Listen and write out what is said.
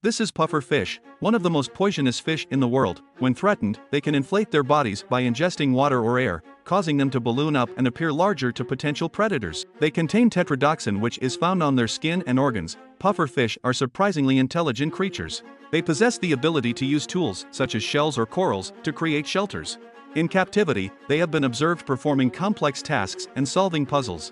This is puffer fish, one of the most poisonous fish in the world. When threatened, they can inflate their bodies by ingesting water or air, causing them to balloon up and appear larger to potential predators. They contain tetrodotoxin which is found on their skin and organs. Puffer fish are surprisingly intelligent creatures. They possess the ability to use tools, such as shells or corals, to create shelters. In captivity, they have been observed performing complex tasks and solving puzzles.